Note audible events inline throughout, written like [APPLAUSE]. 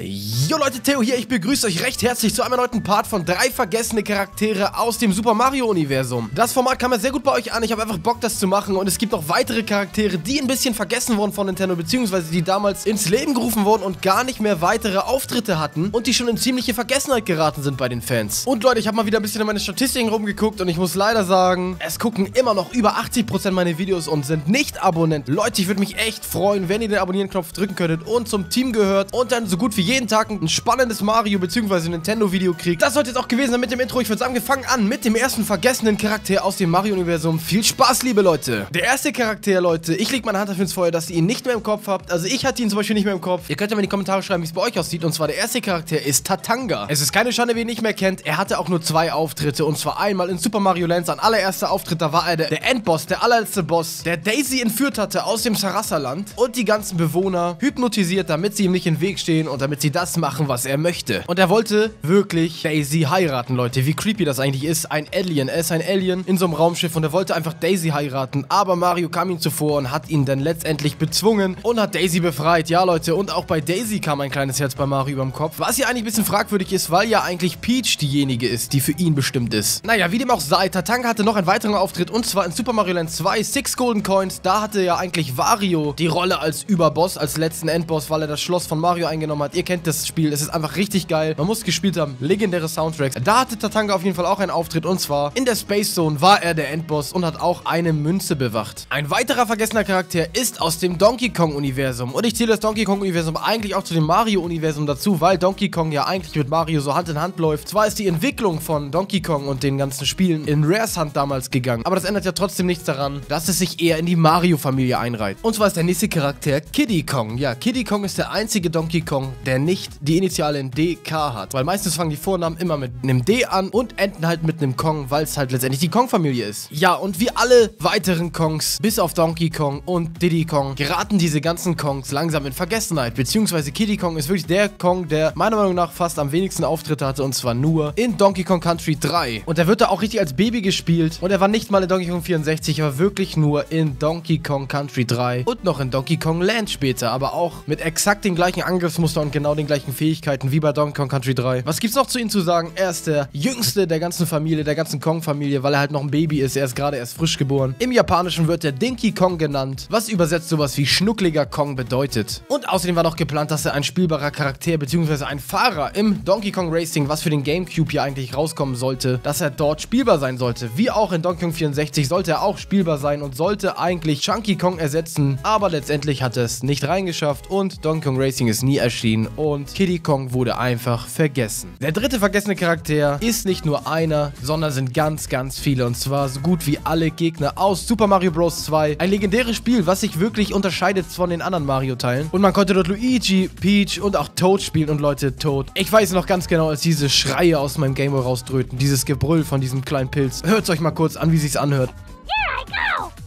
Jo Leute, Theo hier, ich begrüße euch recht herzlich zu einem neuen Part von drei vergessene Charaktere aus dem Super Mario Universum. Das Format kam ja sehr gut bei euch an, ich habe einfach Bock das zu machen und es gibt noch weitere Charaktere, die ein bisschen vergessen wurden von Nintendo, beziehungsweise die damals ins Leben gerufen wurden und gar nicht mehr weitere Auftritte hatten und die schon in ziemliche Vergessenheit geraten sind bei den Fans. Und Leute, ich habe mal wieder ein bisschen in meine Statistiken rumgeguckt und ich muss leider sagen, es gucken immer noch über 80% meine Videos und sind nicht Abonnenten. Leute, ich würde mich echt freuen, wenn ihr den Abonnieren-Knopf drücken könntet und zum Team gehört und dann so gut wie jeden Tag ein spannendes Mario- bzw. Nintendo-Video kriegt. Das sollte jetzt auch gewesen sein mit dem Intro. Ich würde sagen, wir fangen an mit dem ersten vergessenen Charakter aus dem Mario-Universum. Viel Spaß, liebe Leute. Der erste Charakter, Leute, ich lege meine Hand dafür ins Feuer, dass ihr ihn nicht mehr im Kopf habt. Also ich hatte ihn zum Beispiel nicht mehr im Kopf. Ihr könnt ja mal in die Kommentare schreiben, wie es bei euch aussieht. Und zwar der erste Charakter ist Tatanga. Es ist keine Schande, wer ihn nicht mehr kennt. Er hatte auch nur zwei Auftritte. Und zwar einmal in Super Mario Land. Sein allererster Auftritt, da war er der, der Endboss, der allerletzte Boss, der Daisy entführt hatte aus dem Sarasa-Land und die ganzen Bewohner hypnotisiert, damit sie ihm nicht im Weg stehen und damit sie das machen, was er möchte. Und er wollte wirklich Daisy heiraten, Leute. Wie creepy das eigentlich ist. Ein Alien. Er ist ein Alien in so einem Raumschiff und er wollte einfach Daisy heiraten. Aber Mario kam ihm zuvor und hat ihn dann letztendlich bezwungen und hat Daisy befreit. Ja, Leute. Und auch bei Daisy kam ein kleines Herz bei Mario über dem Kopf. Was hier eigentlich ein bisschen fragwürdig ist, weil ja eigentlich Peach diejenige ist, die für ihn bestimmt ist. Naja, wie dem auch sei, Tatanka hatte noch einen weiteren Auftritt und zwar in Super Mario Land 2, Six Golden Coins. Da hatte ja eigentlich Wario die Rolle als Überboss, als letzten Endboss, weil er das Schloss von Mario eingenommen hat. Ihr kennt das Spiel, es ist einfach richtig geil. Man muss gespielt haben, legendäre Soundtracks. Da hatte Tatanga auf jeden Fall auch einen Auftritt und zwar in der Space Zone war er der Endboss und hat auch eine Münze bewacht. Ein weiterer vergessener Charakter ist aus dem Donkey Kong Universum und ich zähle das Donkey Kong Universum eigentlich auch zu dem Mario Universum dazu, weil Donkey Kong ja eigentlich mit Mario so Hand in Hand läuft. Zwar ist die Entwicklung von Donkey Kong und den ganzen Spielen in Rares Hand damals gegangen, aber das ändert ja trotzdem nichts daran, dass es sich eher in die Mario-Familie einreiht. Und zwar ist der nächste Charakter Kiddy Kong. Ja, Kiddy Kong ist der einzige Donkey Kong, der nicht die Initialen DK hat, weil meistens fangen die Vornamen immer mit einem D an und enden halt mit einem Kong, weil es halt letztendlich die Kong-Familie ist. Ja, und wie alle weiteren Kongs, bis auf Donkey Kong und Diddy Kong, geraten diese ganzen Kongs langsam in Vergessenheit, beziehungsweise Kiddy Kong ist wirklich der Kong, der meiner Meinung nach fast am wenigsten Auftritte hatte und zwar nur in Donkey Kong Country 3. Und er wird da auch richtig als Baby gespielt und er war nicht mal in Donkey Kong 64, aber wirklich nur in Donkey Kong Country 3 und noch in Donkey Kong Land später, aber auch mit exakt den gleichen Angriffsmuster und genau den gleichen Fähigkeiten wie bei Donkey Kong Country 3. Was gibt's noch zu ihm zu sagen? Er ist der jüngste der ganzen Familie, der ganzen Kong-Familie, weil er halt noch ein Baby ist. Er ist gerade erst frisch geboren. Im Japanischen wird er Dinky Kong genannt, was übersetzt sowas wie schnuckliger Kong bedeutet. Und außerdem war noch geplant, dass er ein spielbarer Charakter bzw. ein Fahrer im Donkey Kong Racing, was für den Gamecube hier eigentlich rauskommen sollte, dass er dort spielbar sein sollte. Wie auch in Donkey Kong 64 sollte er auch spielbar sein und sollte eigentlich Chunky Kong ersetzen, aber letztendlich hat er es nicht reingeschafft und Donkey Kong Racing ist nie erschienen und Kiddy Kong wurde einfach vergessen. Der dritte vergessene Charakter ist nicht nur einer, sondern sind ganz, ganz viele und zwar so gut wie alle Gegner aus Super Mario Bros. 2. Ein legendäres Spiel, was sich wirklich unterscheidet von den anderen Mario-Teilen. Und man konnte dort Luigi, Peach und auch Toad spielen und Leute, Toad. Ich weiß noch ganz genau, als diese Schreie aus meinem Gameboy rausdröten, dieses Gebrüll von diesem kleinen Pilz. Hört euch mal kurz an, wie sich's anhört. Here I go!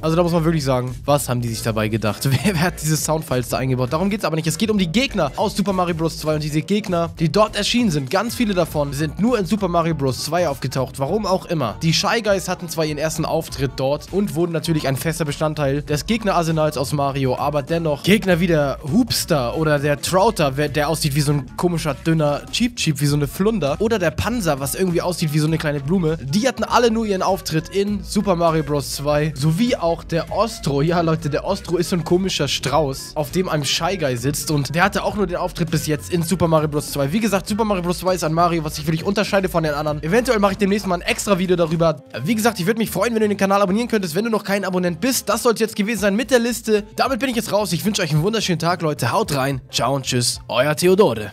Also da muss man wirklich sagen, was haben die sich dabei gedacht? [LAUGHS] Wer, wer hat diese Soundfiles da eingebaut? Darum geht es aber nicht. Es geht um die Gegner aus Super Mario Bros. 2 und diese Gegner, die dort erschienen sind, ganz viele davon sind nur in Super Mario Bros. 2 aufgetaucht. Warum auch immer. Die Shy Guys hatten zwar ihren ersten Auftritt dort und wurden natürlich ein fester Bestandteil des Gegnerarsenals aus Mario, aber dennoch Gegner wie der Hoopster oder der Trouter, der aussieht wie so ein komischer, dünner Cheap Cheap, wie so eine Flunder oder der Panzer, was irgendwie aussieht wie so eine kleine Blume, die hatten alle nur ihren Auftritt in Super Mario Bros. 2, sowie auch der Ostro. Ja, Leute, der Ostro ist so ein komischer Strauß, auf dem ein Shy Guy sitzt und der hatte auch nur den Auftritt bis jetzt in Super Mario Bros. 2. Wie gesagt, Super Mario Bros. 2 ist ein Mario, was sich wirklich unterscheidet von den anderen. Eventuell mache ich demnächst mal ein extra Video darüber. Wie gesagt, ich würde mich freuen, wenn du den Kanal abonnieren könntest, wenn du noch kein Abonnent bist. Das sollte jetzt gewesen sein mit der Liste. Damit bin ich jetzt raus. Ich wünsche euch einen wunderschönen Tag, Leute. Haut rein. Ciao und tschüss. Euer Theodore.